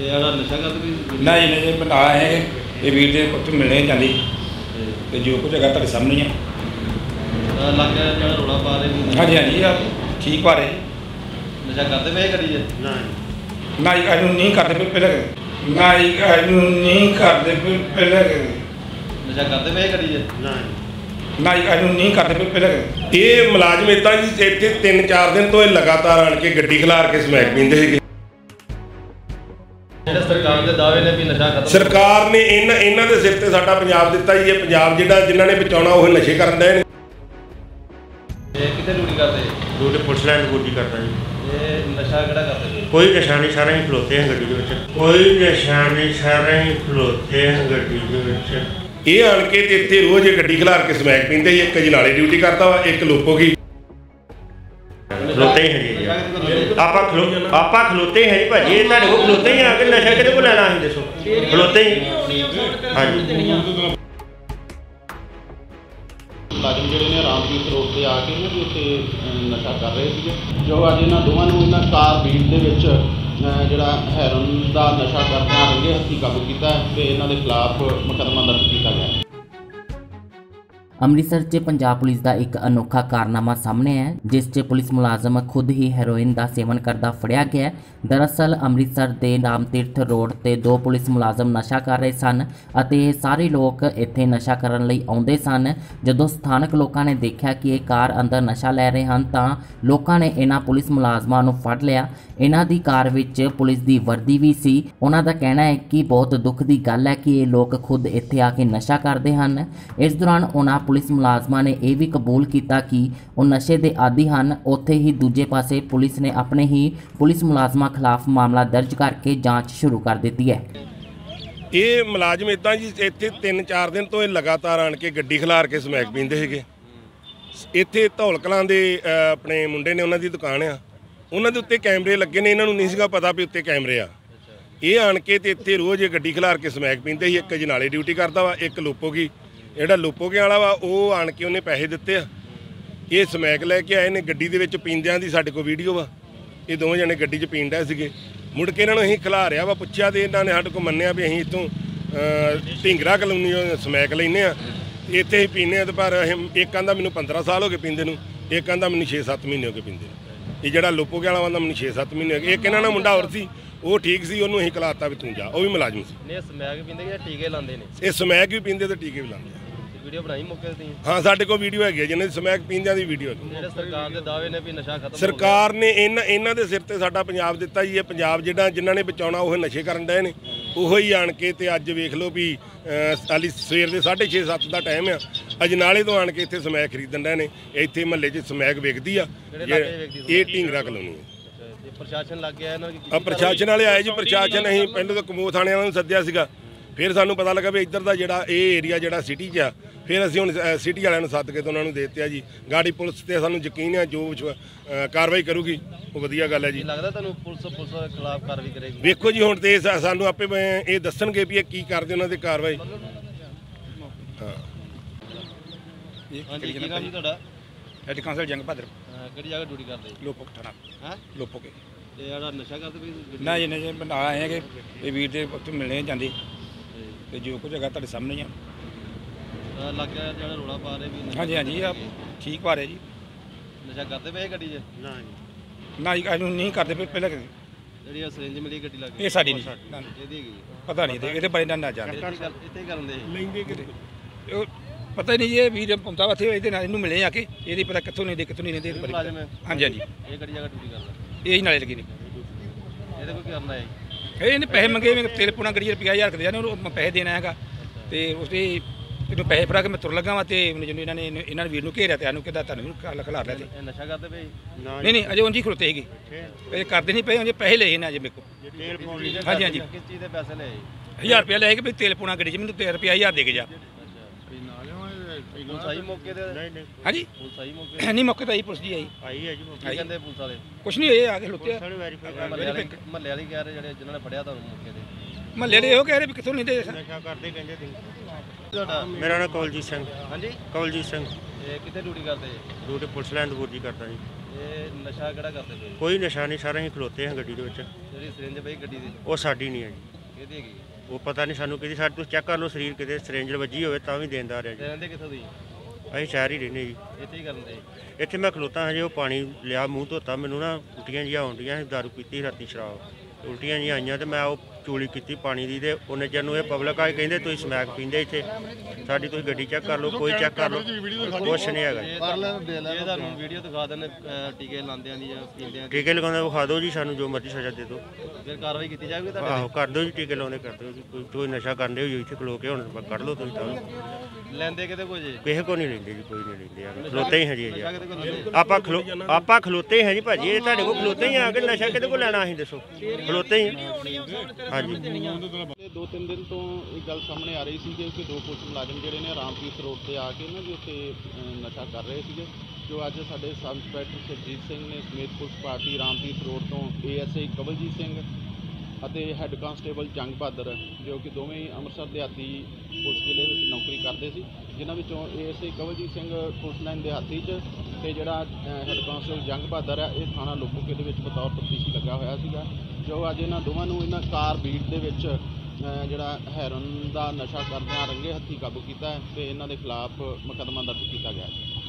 ਤੇ ਇਹਦਾ ਨਸ਼ਾ ਕਰਦੇ ਵੀ ਨਾ ਜੀ ਨਾ ਜੀ ਬਣਾ ਹੈ ਇਹ। ਵੀਰ ਦੇ ਪੁੱਤ ਮਿਲਣੇ ਜਾਂਦੀ ਤੇ ਜੋ ਕੁਝ ਹੈਗਾ ਤੁਹਾਡੇ ਸਾਹਮਣੇ ਹੀ ਆ ਲੱਗ ਗਿਆ ਜਿਹੜਾ ਰੋਲਾ ਪਾ ਰਹੇ ਵੀ ਹਾਂਜੀ ਹਾਂਜੀ। ਆ? ਠੀਕ ਪਾ ਰਹੇ। ਨਸ਼ਾ ਕਰਦੇ ਪਏ ਕਰੀ ਜੇ ਨਾ ਜੀ ਇਹਨੂੰ ਨਹੀਂ ਕਰਦੇ ਪਏ ਪਹਿਲਾਂ ਨਾ ਜੀ ਇਹਨੂੰ ਨਹੀਂ ਕਰਦੇ ਪਏ ਪਹਿਲਾਂ ਨਸ਼ਾ ਕਰਦੇ ਪਏ ਕਰੀ ਜੇ ਨਾ ਜੀ ਇਹਨੂੰ ਨਹੀਂ ਕਰਦੇ ਪਏ ਪਹਿਲਾਂ ਇਹ ਮੁਲਾਜ਼ਮ ਇਦਾਂ ਜੀ ਇੱਥੇ 3-4 ਦਿਨ ਤੋਂ ਇਹ ਲਗਾਤਾਰ ਆਣ ਕੇ ਗੱਡੀ ਖਿਲਾਰ ਕੇ ਸਮੈਕ ਪੀਂਦੇ ਸੀਗੇ। ਜਿਹੜੇ ਸਰਕਾਰ ਦੇ ਦਾਅਵੇ ਨੇ ਵੀ ਨਸ਼ਾ ਖਤਮ ਸਰਕਾਰ ਨੇ ਇਹਨਾਂ ਇਹਨਾਂ ਦੇ ਸਿਰ ਤੇ ਸਾਡਾ ਪੰਜਾਬ ਦਿੱਤਾ ਜੀ ਇਹ ਪੰਜਾਬ ਜਿਹੜਾ ਜਿਨ੍ਹਾਂ ਨੇ ਬਚਾਉਣਾ ਉਹ ਨਸ਼ੇ ਕਰਨ ਦੇ ਨੇ। ਇਹ ਕਿੱਥੇ ਡਿਊਟੀ ਕਰਦੇ? ਡਿਊਟੀ ਪੁਲਿਸ ਲਾਈਨ ਡਿਊਟੀ ਕਰਦਾ ਜੀ। ਇਹ ਨਸ਼ਾ ਕਿਹੜਾ ਕਰਦੇ ਜੀ ਕੋਈ ਨਿਸ਼ਾਨੀ ਸਾਰਾ ਹੀ ਖਲੋਤੇ ਹਨ ਗੱਡੀ ਦੇ ਵਿੱਚ। ਕੋਈ ਨਿਸ਼ਾਨੀ ਸਾਰਾ ਹੀ ਖਲੋਤੇ ਹਨ ਗੱਡੀ ਦੇ ਵਿੱਚ। ਇਹ ਆਣ ਕੇ ਤੇ ਇੱਥੇ ਰੋਜ਼ ਗੱਡੀ ਖਿਲਾਰ ਕੇ ਸਮੈਕ ਪੀਂਦੇ ਜੀ ਇੱਕ ਜਨਾਲੇ ਡਿਊਟੀ ਕਰਦਾ ਵਾ ਇੱਕ ਲੋਪੋਗੀ ਖਲੋਤੇ ਹੀ ਹੈ ਆਪਾਂ ਖਲੋ ਆਪਾਂ ਖਲੋਤੇ ਹੈ ਭਾਜੀ ਇਹ ਤੁਹਾਡੇ ਕੋਲ ਖਲੋਤੇ ਹੀ ਆ ਕੇ ਨਸ਼ਾ ਕਿਹਦੇ ਕੋਲ ਲੈਣਾ ਅਸੀਂ ਦੱਸੋ? ਖਲੋਤੇ ਹੀ। ਹਾਂਜੀ। ਮੁਲਾਜ਼ਮ ਜਿਹੜੇ ਨੇ ਰਾਮਦੀਪ ਰੋਡ ਤੇ ਆ ਕੇ ਨਾ ਜੀ ਉੱਥੇ ਨਸ਼ਾ ਕਰ ਰਹੇ ਸੀਗੇ। ਜੋ ਅੱਜ ਇਹਨਾਂ ਦੋਵਾਂ ਨੂੰ ਇਹਨਾਂ ਕਾਰ ਬੀਟ ਦੇ ਵਿੱਚ ਜਿਹੜਾ ਹੈਰੋਨ ਦਾ ਨਸ਼ਾ ਕਰਦਿਆਂ ਰੰਗੇ ਹੱਥੀ ਕਾਬੂ ਕੀਤਾ ਤੇ ਇਹਨਾਂ ਦੇ ਖਿਲਾਫ ਮੁਕੱਦਮਾ ਦਰਜ ਕੀਤਾ ਗਿਆ ਅੰਮ੍ਰਿਤਸਰ 'ਚ ਪੰਜਾਬ ਪੁਲਿਸ ਦਾ ਇੱਕ ਅਨੋਖਾ ਕਾਰਨਾਮਾ ਸਾਹਮਣੇ ਹੈ, ਜਿਸ 'ਚ ਪੁਲਿਸ ਮੁਲਾਜ਼ਮ ਖੁਦ ਹੀ ਹੈਰੋਇਨ ਦਾ ਸੇਵਨ ਕਰਦਾ ਫੜਿਆ ਗਿਆ ਦਰਅਸਲ ਅੰਮ੍ਰਿਤਸਰ ਦੇ ਨਾਮ ਤੀਰਥ ਰੋਡ ਤੇ ਦੋ ਪੁਲਿਸ ਮੁਲਾਜ਼ਮ ਨਸ਼ਾ ਕਰ ਰਹੇ ਸਨ ਅਤੇ ਇਹ ਸਾਰੇ ਲੋਕ ਇੱਥੇ ਨਸ਼ਾ ਕਰਨ ਲਈ ਆਉਂਦੇ ਸਨ। ਜਦੋਂ ਸਥਾਨਕ ਲੋਕਾਂ ਨੇ ਦੇਖਿਆ ਕਿ ਇਹ ਕਾਰ ਅੰਦਰ ਨਸ਼ਾ ਲੈ ਰਹੇ ਹਨ ਤਾਂ ਲੋਕਾਂ ਨੇ ਇਹਨਾਂ ਪੁਲਿਸ ਮੁਲਾਜ਼ਮਾਂ ਨੂੰ ਫੜ ਲਿਆ। ਇਹਨਾਂ ਦੀ ਕਾਰ ਵਿੱਚ ਪੁਲਿਸ ਦੀ ਵਰਦੀ ਵੀ ਸੀ। ਉਹਨਾਂ ਦਾ ਕਹਿਣਾ ਹੈ ਕਿ ਬਹੁਤ ਦੁੱਖ ਦੀ ਗੱਲ ਹੈ ਕਿ ਇਹ ਲੋਕ ਖੁਦ ਇੱਥੇ ਆ ਕੇ ਨਸ਼ਾ ਕਰਦੇ ਹਨ। ਇਸ ਦੌਰਾਨ ਉਹਨਾਂ ਪੁਲਿਸ ਮੁਲਾਜ਼ਮਾਂ ਨੇ ਇਹ ਵੀ ਕਬੂਲ ਕੀਤਾ ਕਿ ਉਹ ਨਸ਼ੇ ਦੇ ਆਦੀ ਹਨ। ਉੱਥੇ ਹੀ ਦੂਜੇ ਪਾਸੇ ਪੁਲਿਸ ਨੇ ਆਪਣੇ ਹੀ ਪੁਲਿਸ ਮੁਲਾਜ਼ਮਾਂ ਖਿਲਾਫ ਮਾਮਲਾ ਦਰਜ ਕਰਕੇ ਜਾਂਚ ਸ਼ੁਰੂ ਕਰ ਦਿੱਤੀ ਹੈ। ਇਹ ਮੁਲਾਜ਼ਮ ਇਦਾਂ ਜੀ, ਇੱਥੇ 3-4 ਦਿਨ ਤੋਂ ਇਹ ਲਗਾਤਾਰ ਆਣ ਕੇ ਗੱਡੀ ਖਿਲਾਰ ਕੇ ਸਮੈਕ ਪੀਂਦੇ ਸੀਗੇ। ਇੱਥੇ ਧੌਲਕਲਾਂ ਦੇ ਆਪਣੇ ਮੁੰਡੇ ਨੇ ਉਹਨਾਂ ਦੀ ਦੁਕਾਨ ਆ। ਉਹਨਾਂ ਦੇ ਉੱਤੇ ਕੈਮਰੇ ਲੱਗੇ ਨੇ, ਇਹਨਾਂ ਨੂੰ ਨਹੀਂ ਸੀਗਾ ਪਤਾ ਵੀ ਉੱਤੇ ਕੈਮਰੇ ਆ। ਇਹ ਆਣ ਕੇ ਤੇ ਇੱਥੇ ਰੋਜ਼ ਇਹ ਗੱਡੀ ਖਿਲਾਰ ਕੇ ਸਮੈਕ ਪੀਂਦੇ ਸੀ। ਇੱਕ ਜਨਾਲੇ ਡਿਊਟੀ ਕਰਦਾ ਵਾ, ਇੱਕ ਲੋਪੋਗੀ। ਜਿਹੜਾ ਲੋਪੋਗੇ ਵਾਲਾ ਵਾ, ਉਹ ਆਣ ਕੇ ਉਹਨੇ ਪੈਸੇ ਦਿੱਤੇ ਆ। ਇਹ ਸਮੈਕ ਲੈ ਕੇ ਆਏ ਨੇ, ਗੱਡੀ ਦੇ ਵਿੱਚ ਪੀਂਦਿਆਂ ਦੀ ਸਾਡੇ ਕੋਲ ਵੀਡੀਓ ਵਾ। ਇਹ ਦੋਵੇਂ ਜਣੇ ਗੱਡੀ 'ਚ ਪੀਣ ਡਏ ਸੀਗੇ। ਮੁੜ ਕੇ ਇਹਨਾਂ ਨੂੰ ਅਸੀਂ ਖਿਲਾਰਿਆ ਵਾ ਪੁੱਛਿਆ ਤੇ ਇਹਨਾਂ ਨੇ ਸਾਡੇ ਕੋਲ ਮੰਨਿਆ ਵੀ ਅਸੀਂ ਇਤੋਂ ਢਿੰਗਰਾ ਕਲੋਨੀ ਸਮੈਕ ਲੈਨੇ ਆ ਇੱਥੇ ਹੀ ਪੀਨੇ ਆ ਤੇ ਪਰ ਅਸੀਂ ਇੱਕ ਕਹਿੰਦਾ ਮੈਨੂੰ 15 ਸਾਲ ਹੋ ਗਏ ਪੀਂਦੇ ਨੂੰ ਇੱਕ ਕਹਿੰਦਾ ਮੈਨੂੰ 6-7 ਮਹੀਨੇ ਹੋ ਗਏ ਪੀਂਦੇ ਨੂੰ। ਇਹ ਜਿਹੜਾ ਲੋਪੋਗੇ ਵਾਲਾ ਬੰਦਾ ਮੈਨੂੰ 6-7 ਮਹੀਨੇ ਹੋ ਗਏ। ਇੱਕ ਇਹਨਾਂ ਨਾਲ ਮੁੰਡਾ ਹੋਰ ਸੀ ਉਹ ਠੀਕ ਸੀ ਉਹਨੂੰ ਅਸੀਂ ਖਿਲਾਤਾ ਵੀ ਤੂੰ ਜਾ ਉਹ ਵੀ ਮੁਲਾਜ਼ਮ ਸੀ। ਨੇ ਸਮੈਕ ਪੀਂਦੇ ਕਿ ਟੀਕੇ ਲਾਉਂਦੇ ਨੇ? ਇਹ ਸਮੈਕ ਵੀ ਪੀਂਦੇ ਤੇ ਟੀਕੇ ਵੀ ਲਾਉਂਦੇ। ਵੀਡੀਓ ਬਣਾਈ ਮੌਕੇ ਤੇ ਹਾਂ ਸਾਡੇ ਕੋਲ ਵੀਡੀਓ ਹੈਗੀ ਹੈ ਜਿਹਨਾਂ ਦੀ ਸਮੈਕ ਪੀਂਦਿਆਂ ਦੀ ਵੀਡੀਓ ਹੈਗੀ ਜਿਹੜੇ ਸਰਕਾਰ ਦੇ ਦਾਅਵੇ ਨੇ ਵੀ ਨਸ਼ਾ ਖਤਮ ਸਰਕਾਰ ਨੇ ਇਹਨਾਂ ਇਹਨਾਂ ਦੇ ਸਿਰ ਤੇ ਸਾਡਾ ਪੰਜਾਬ ਦਿੱਤਾ ਜੀ ਇਹ ਪੰਜਾਬ ਜਿਹੜਾ ਜਿਨ੍ਹਾਂ ਨੇ ਬਚਾਉਣਾ ਉਹ ਨਸ਼ੇ ਕਰਨ ਡਏ ਨੇ। ਉਹੋ ਹੀ ਆਣ ਕੇ ਤੇ ਅੱਜ ਵੇਖ ਲਓ ਵੀ ਸਾਲੀ ਸਵੇਰ ਦੇ 6:30 7 ਦਾ ਟਾਈਮ ਆ। ਅਜਨਾਲੇ ਤੋਂ ਆਣ ਕੇ ਇੱਥੇ ਸਮੈਕ ਖਰੀਦਣ ਡਏ ਨੇ। ਇੱਥੇ ਮਹੱਲੇ 'ਚ ਸਮੈਕ ਵਿਕਦੀ ਆ। ਇਹ ਢੀਂਗਰਾ ਕਲੋਨੀ ਹੈ ਪ੍ਰਸ਼ਾਸਨ ਲੱਗ ਗਿਆ ਇਹਨਾਂ ਦੀ ਪ੍ਰਸ਼ਾਸਨ ਵਾਲੇ ਆਏ ਜੀ ਪ੍ਰਸ਼ਾਸਨ ਅਸੀਂ ਪਹਿਲਾਂ ਤਾਂ ਕਮੋਹ ਥਾਣੇ ਵਾਲਿਆਂ ਨੂੰ ਸੱਦਿਆ ਸੀਗਾ। ਫਿਰ ਸਾਨੂੰ ਪਤਾ ਲੱਗਾ ਵੀ ਇੱਧਰ ਦਾ ਜਿਹੜਾ ਇਹ ਏਰੀਆ ਜਿਹੜਾ ਸਿਟੀ 'ਚ ਆ ਫਿਰ ਅਸੀਂ ਹੁਣ ਸਿਟੀ ਵਾਲਿਆਂ ਨੂੰ ਸੱਦ ਕੇ ਤੇ ਉਹਨਾਂ ਨੂੰ ਦੇ ਦਿੱਤੇ ਆ ਜੀ। ਗਾੜੀ ਪੁਲਿਸ ਤੇ ਸਾਨੂੰ ਯਕੀਨ ਆ ਜੋ ਅ, ਕਾਰਵਾਈ ਕਰੂਗੀ ਉਹ ਵਧੀਆ ਗੱਲ ਹੈ ਜੀ। ਲੱਗਦਾ ਤੁਹਾਨੂੰ ਪੁਲਿਸ ਪੁਲਿਸ ਖਿਲਾਫ ਕਾਰਵਾਈ ਕਰੇਗੀ? ਵੇਖੋ ਜੀ ਹੁਣ ਤੇ ਇਹ ਸਾ- ਸਾਨੂੰ ਆਪੇ ਅ, ਇਹ ਦੱਸਣਗੇ ਵੀ ਇਹ ਕੀ ਕਰਦੇ ਉਹਨਾਂ ਦੇ ਕਾਰਵਾਈ। ਹਾਂ। ਹਾਂਜੀ ਕੀ ਨਾਮ ਜੀ ਤੁਹਾਡਾ? ਹੈਡ ਕਾਂਸਲ ਜੰਗ ਬਹਾਦਰ। ਅਹ ਕਿਹੜੀ ਜਗ੍ਹਾ ਡਿਊਟੀ ਕਰਦੇ ਲੋਪੋ ਠਾਣਾ ਹੈ? ਲੋਪੋ ਕੇ। ਤੇ ਜਿਹੜਾ ਨਸ਼ਾ ਕਰਦੇ ਵੀ ਨਾ ਜੀ ਨਾ ਜੀ ਬਣਾ ਹੈ ਕਿ ਇਹ ਵੀਰ ਦੇ ਪੁੱਤ ਮਿਲਣੇ ਜਾਂਦੀ। ਤੇ ਜੋ ਕੁਝ ਹੈਗਾ ਤੁਹਾਡੇ ਸਾਹਮਣੇ ਹੀ ਆ। ਜਿਹੜਾ ਰੋਲਾ ਪਾ ਰਹੇ ਵੀ ਹਾਂਜੀ ਹਾਂਜੀ ਆ ਠੀਕ ਪਾ ਰਹੇ ਜੀ। ਨਸ਼ਾ ਕਰਦੇ ਪਏ ਗੱਡੀ 'ਚ? ਨਾ ਜੀ। ਇਹਨੂੰ ਨਹੀਂ ਕਰਦੇ ਪਏ ਪਹਿਲਾਂ ਜਿਹੜੀ ਇਹ ਸਿਰਿੰਜ ਮਿਲੀ ਗੱਡੀ ਲੱਗ ਇਹ ਸਾਡੀ ਨਹੀਂ। ਨਾ, ਇਹਦੀ ਹੈਗੀ ਪਤਾ ਨਹੀਂ ਇਹਦੇ- ਇਹਦੇ ਬਾਰੇ ਨਾ ਨਾ ਜਾਣਦੇ। ਇੱਥੇ ਕਰ- ਇੱਥੇ ਕਰਨ ਦੇ ਲੈਂਦੇ ਕਿਤੇ ਉਹ ਪਤਾ ਹੀ ਨਹੀਂ ਜੀ, ਇਹ ਵੀਰ ਪੁੰਤਾ ਵਾ ਇੱਥੇ ਇਹਦੇ ਨਾਲ ਇਹਨੂੰ ਮਿਲੇ ਆ ਕੇ ਇਹਦੀ ਪਤਾ ਕਿੱਥੋਂ ਨਹੀਂ ਦੇ ਕਿੱਥੋਂ ਨਹੀਂ ਰਹਿੰਦੇ ਇਹਦੇ ਬਾਰੇ। ਮੁਲਾਜ਼ਮ ਹੈ। ਹਾਂਜੀ ਹਾਂਜੀ। ਇਹ ਕਿਹੜੀ ਜਗ੍ਹਾ ਡਿਊਟੀ ਕਰਦਾ। ਇਹ ਹੀ ਨਾਲੇ ਲੱਗੇ ਨੇ। ਇਹਦੇ ਕੋਈ ਕਰਨਾ ਹੈ? ਇਹ ਇਹਨੇ ਪੈਸੇ ਮੰਗੇ ਮੈਂ ਤੇਲ ਪੁਣਾ ਗੱਡੀ ਰੁਪਿਆ 1000 ਦੇ ਜਾਣੇ ਉਹਨੂੰ ਮੈਂ ਪੈਸੇ ਦੇਣਾ ਹੈਗਾ। ਤੇ ਉਸਦੇ ਇਹਨੂੰ ਪੈਸੇ ਫੜਾ ਕੇ ਮੈਂ ਤੁਰ ਲੱਗਾ ਵਾਂ ਤੇ ਮੈਨੂੰ ਜਦੋਂ ਇਹਨਾਂ ਨੇ ਇਹਨੂੰ- ਇਹਨਾਂ ਨੇ ਵੀਰ ਨੂੰ ਘੇਰਿਆ ਤੇ ਇਹਨੂੰ ਕਿਦਾਂ ਤੁਹਾਨੂੰ ਖਲਾ ਖਲਾ ਲਿਆ ਤੇ। ਇਹ ਨਸ਼ਾ ਕਰਦੇ ਪਏ ਨਹੀਂ ਨਹੀਂ ਅਜੇ ਉਂਝ ਹੀ ਖਲੋਤੇ ਹੈਗੇ ਇਹ ਕਰਦੇ ਨਹੀਂ ਪਏ ਉਂਝ ਪੈਸੇ ਲਏ ਨੇ ਅਜੇ ਮੇਰੇ ਕੋਲ। ਤੇਲ ਪਾਉਣ ਲਈ ਹਾਂਜੀ, ਹਾਂਜੀ। ਕਿਸ ਚੀਜ਼ ਦੇ ਪੈਸੇ ਲਏ 1000 ਰੁਪਇਆ ਲੈ ਕੇ ਵੀ ਤੇਲ ਪੁਣਾ ਗੱਡੀ 'ਚ ਮੈਨੂੰ ਤੇ ਰੁਪਿਆ 1000 ਦੇ ਕੇ ਜਾ। ਪੁਲਿਸ ਆਈ ਮੌਕੇ ਤੇ ਨਹੀਂ ਨਹੀਂ। ਹਾਂਜੀ। ਪੁਲਿਸ ਆਈ ਮੌਕੇ ਤੇ ਨਹੀਂ ਮੌਕੇ ਤਾਂ ਆਈ ਪੁਲਿਸ ਜੀ ਆਈ। ਆਈ ਹੈ ਜੀ ਮੌਕੇ ਕੀ ਕਹਿੰਦੇ ਪੁਲਿਸ ਵਾਲੇ? ਕੁਛ ਨਹੀਂ ਹੋਏ ਆ ਕੇ ਖਲੋਤੇ ਆ। ਸਾਰੇ ਵੈਰੀਫਾਈ ਮਹੱਲੇ ਵਾਲੇ ਮਹੱਲੇ ਵਾਲੇ ਕਹਿ ਰਹੇ ਜਿਹੜੇ ਜਿਨ੍ਹਾਂ ਨੇ ਫੜਿਆ ਤੁਹਾਨੂੰ ਮੌਕੇ ਤੇ। ਮਹੱਲੇ ਦੇ ਇਹੋ ਕਹਿ ਰਹੇ ਵੀ ਕਿੱਥੋਂ ਨਹੀਂ ਦੇ ਨਸ਼ਾ ਕਰਦੇ ਕਹਿੰਦੇ ਤੁਸੀਂ ਤੁਹਾਡਾ? ਮੇਰਾ ਨਾਮ ਕਵਲਜੀਤ ਸਿੰਘ। ਹਾਂਜੀ। ਕਵਲਜੀਤ ਸਿੰਘ। ਇਹ ਕਿੱਥੇ ਡਿਊਟੀ ਕਰਦੇ ਡਿਊਟੀ ਪੁਲਿਸ ਲਾਈਨ ਡਿਊਟੀ ਕਰਦਾ ਜੀ। ਇਹ ਨਸ਼ਾ ਕਿਹੜਾ ਕਰਦੇ ਪਏ ਕੋਈ ਨਸ਼ਾ ਨਹੀਂ ਸਾਰਾ ਅਸੀਂ ਖਲੋਤੇ ਹਾਂ ਗੱਡੀ ਦੇ ਵਿੱਚ। ਜਿਹੜੀ ਸਿਰਿੰਜ ਪਈ ਗੱਡੀ ਦੀ? ਉਹ ਸਾਡੀ ਨਹੀਂ ਹੈ ਜੀ। ਕਿਹਦੀ ਹੈਗੀ? ਉਹ ਪਤਾ ਨਹੀਂ ਸਾਨੂੰ ਕਿਹਦੀ ਸਾਡੇ ਤੁਸੀਂ ਚੈੱਕ ਕਰ ਲਓ ਸਰੀਰ ਕਿਤੇ ਸਰੇਂਜਰ ਵੱਜੀ ਹੋਵੇ ਤਾਂ ਵੀ ਦੇਣਦਾਰ ਹੈ ਤੇ ਜੀ। ਰਹਿੰਦੇ ਕਿੱਥੋਂ ਦੀ? ਅਸੀਂ ਸ਼ਹਿਰ ਹੀ ਰਹਿੰਦੇ ਜੀ। ਇੱਥੇ ਹੀ ਕਰਨ ਦੇ ਇੱਥੇ ਮੈਂ ਖਲੋਤਾ ਹਾਂ ਜੀ ਉਹ ਪਾਣੀ ਲਿਆ ਮੂੰਹ ਧੋਤਾ ਮੈਨੂੰ ਨਾ ਉਲਟੀਆਂ ਜਿਹੀਆਂ ਆਉਂਦੀਆਂ ਸੀ ਦਾਰੂ ਪੀਤੀ ਰਾਤੀ ਸ਼ਰਾਬ। ਉਲਟੀਆਂ ਜਿਹੀਆਂ ਆਈਆਂ ਤੇ ਮੈਂ ਉਹ ਚੂਲੀ ਕੀਤੀ ਪਾਣੀ ਦੀ ਤੇ ਉਹਨੇ ਨੂੰ ਇਹ ਪਬਲਿਕ ਆ ਕੇ ਕਹਿੰਦੇ ਤੁਸੀਂ ਸਮੈਕ ਪੀਂਦੇ ਇੱਥੇ। ਸਾਡੀ ਤੁਸੀਂ ਗੱਡੀ ਚੈੱਕ ਕਰ ਲਓ ਕੋਈ ਚੈੱਕ ਕਰ ਲਓ। ਕੁਛ ਨਹੀਂ ਹੈਗਾ। ਜੀ। ਇਹ ਤੁਹਾਨੂੰ ਵੀਡੀਓ ਦਿਖਾ ਦੇਣ ਅਹ, ਟੀਕੇ ਲਾਉਂਦਿਆਂ ਦੀ ਜਾਂ ਪੀਂਦਿਆਂ ਦੀ। ਟੀਕੇ ਲਗਾਉਂਦੇ ਵਿਖਾ ਦਿਓ ਜੀ ਸਾਨੂੰ ਜੋ ਮਰਜ਼ੀ ਸਜ਼ਾ ਦੇ ਦਿਓ। ਫਿਰ ਕਾਰਵਾਈ ਕੀਤੀ ਜਾਵੇਗੀ ਤੁਹਾਡੇ ਆਹੋ ਕਰ ਦਿਓ ਜੀ ਟੀਕੇ ਲਾਉਂਦੇ ਕਰ ਦਿਓ ਜੀ। ਕੋਈ ਕੋਈ ਨਸ਼ਾ ਕਰਦੇ ਹੋ ਜੀ ਇੱਥੇ ਖਲੋ ਕੇ ਹੁਣ ਕੱਢ ਲਓ ਤੁਸੀਂ। ਤੇ? ਲੈਂਦੇ ਕਿਤੇ ਕੁਝ ਕਿਸੇ ਕੋ ਨਹੀਂ ਲੈਂਦੇ ਜੀ ਕੋਈ ਨਹੀਂ ਲੈਂਦੇ ਆ ਖਲੋਤੇ ਹੀ ਹਾਂ ਜੀ ਨਸ਼ਾ ਅਜੇ। ਕਿਤੇ ਕੋਈ ਲੈਂਦੇ ਆਪਾਂ ਖਲੋ ਆਪਾਂ ਖਲੋਤੇ ਹਾਂ ਜੀ ਭਾਜੀ ਇਹ ਤੁਹਾਡੇ ਕੋਲ ਖਲੋਤੇ ਹੀ ਆ ਕਿ ਨਸ਼ਾ ਕਿਤੇ ਕੋ ਲੈਣਾ ਅਸੀਂ ਦੱਸੋ ਖਲੋਤੇ ਹੀ ਹਾਂ। ਹਾਂਜੀ ਦੋ ਤਿੰਨ ਦਿਨ ਤੋਂ ਇਹ ਗੱਲ ਸਾਹਮਣੇ ਆ ਰਹੀ ਸੀ ਕਿ ਕਿ ਦੋ ਪੁਲਿਸ ਮੁਲਾਜ਼ਮ ਜਿਹੜੇ ਨੇ ਰਾਮਪੀਰ ਰੋਡ ਤੇ ਆ ਕੇ ਨਾ ਜੀ ਉੱਥੇ ਅਹ, ਨਸ਼ਾ ਕਰ ਰਹੇ ਸੀਗੇ ਜੋ ਅੱਜ ਸਾਡੇ ਸਬ ਇੰਸਪੈਕਟਰ ਸੁਰਜੀਤ ਸਿੰਘ ਨੇ ਸਮੇਤ ਪੁਲਿਸ ਪਾਰਟੀ ਰਾਮਪੀਰ ਰੋਡ ਤੋਂ ਏਐਸਆਈ ਕਵਲਜੀਤ ਸਿੰਘ ਅਤੇ ਹੈੱਡ ਕਾਂਸਟੇਬਲ ਜੰਗ ਬਹਾਦਰ, ਜੋ ਕਿ ਦੋਵੇਂ ਹੀ ਅੰਮ੍ਰਿਤਸਰ ਦਿਹਾਤੀ ਪੁਲਿਸ ਜ਼ਿਲ੍ਹੇ ਵਿੱਚ ਨੌਕਰੀ ਕਰਦੇ ਸੀ, ਜਿਨ੍ਹਾਂ ਵਿੱਚੋਂ ASI Kawaljit Singh police line ਦਿਹਾਤੀ 'ਚ ਤੇ ਜਿਹੜਾ ਹੈੱਡ ਕਾਂਸਟੇਬਲ ਜੰਗ ਬਹਾਦਰ ਹੈ ਇਹ ਥਾਣਾ ਲੋਕੋਕੇ ਦੇ ਵਿੱਚ ਬਤੌਰ ਤਫਤੀਸ਼ੀ ਲੱਗਾ ਹੋਇਆ ਸੀਗਾ, ਜੋ ਅੱਜ ਇਹਨਾਂ ਦੋਵਾਂ ਨੂੰ ਇਹਨਾਂ ਕਾਰ ਬੀਟ ਦੇ ਵਿੱਚ ਜਿਹੜਾ ਹੈਰਨ ਦਾ ਨਸ਼ਾ ਕਰਦਿਆਂ ਰੰਗੇ ਹੱਥੀ ਕਾਬੂ ਕੀਤਾ ਹੈ ਤੇ ਇਹਨਾਂ ਦੇ ਖਿਲਾਫ ਮੁਕੱਦਮਾ ਦਰਜ ਕੀਤਾ ਗਿਆ ਹੈ।